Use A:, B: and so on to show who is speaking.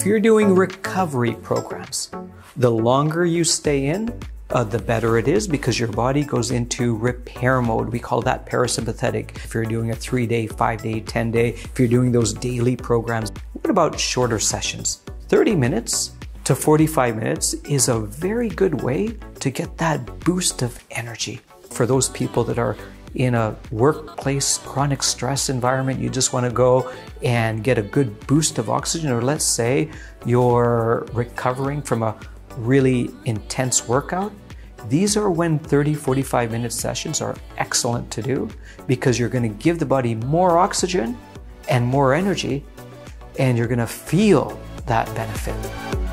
A: If you're doing recovery programs, the longer you stay in, uh, the better it is because your body goes into repair mode. We call that parasympathetic. If you're doing a three day, five day, 10 day, if you're doing those daily programs, what about shorter sessions? 30 minutes to 45 minutes is a very good way to get that boost of energy. For those people that are in a workplace chronic stress environment, you just want to go and get a good boost of oxygen, or let's say you're recovering from a really intense workout, these are when 30, 45 minute sessions are excellent to do because you're going to give the body more oxygen and more energy, and you're going to feel that benefit.